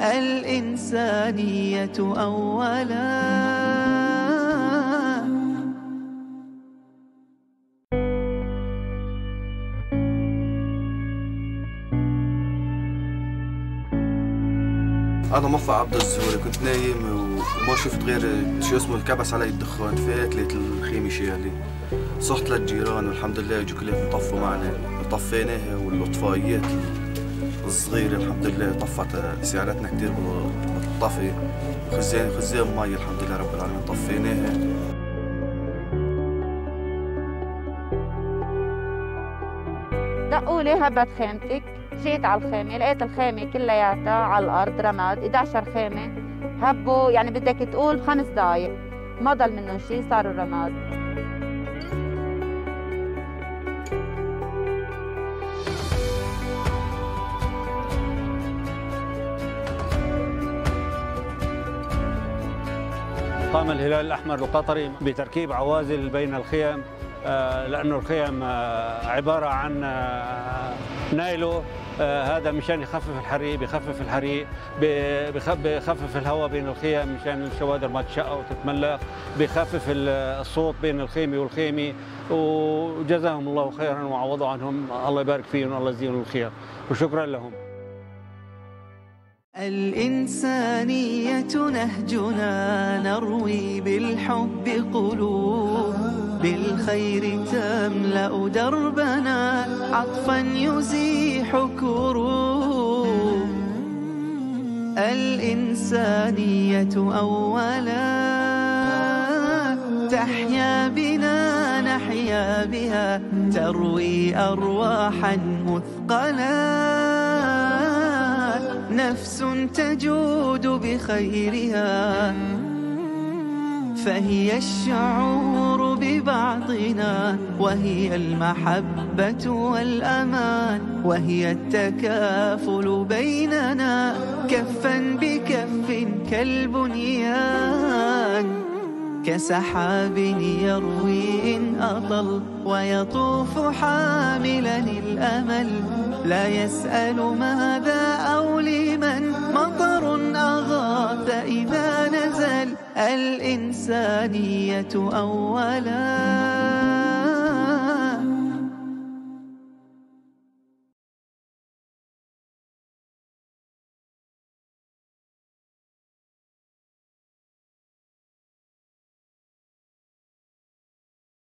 الإنسانية أولا. أنا مفع عبد الزهوري كنت نايم وما شفت غير شو اسمه الكبس علي الدخان. فيك لقيت الخيمة شيالي صحت للجيران والحمد لله إجوا كلهم طفوا معنا. طفيناها والاطفائيات الصغيرة الحمد لله طفت سيارتنا كثير بالطفي. خزان خزان مي الحمد لله رب العالمين طفيناها دقوا لي هبت خيمتك جيت على الخيمة لقيت الخيمة كلياتها على الأرض رماد 11 خيمة هبوا يعني بدك تقول خمس دقايق. ما ضل منهم شيء صاروا رماد. قام الهلال الأحمر القطري بتركيب عوازل بين الخيم آه، لأنه الخيم آه، عبارة عن آه، نايلو هذا مشان يخفف الحريق بخفف الحريق بخفف الهواء بين الخيم مشان الشوادر ما تشقق وتتملق بخفف الصوت بين الخيمة والخيمة وجزاهم الله خيرا وعوضوا عنهم. الله يبارك فيهم والله يجزيهم الخير وشكرا لهم. الإنسانية نهجنا نروي بالحب قلوب بالخير تملأ دربنا عطفا يزيح كروب. الإنسانية أولا تحيا بنا نحيا بها تروي أرواحا مثقلا. نفس تجود بخيرها فهي الشعور ببعضنا وهي المحبة والأمان وهي التكافل بيننا. كفا بكف كالبنيان كسحاب يروي إن أطل ويطوف حاملا الأمل. لا يسأل ماذا أو لمن مطر أغاث إذا نزل. الإنسانية أولاً.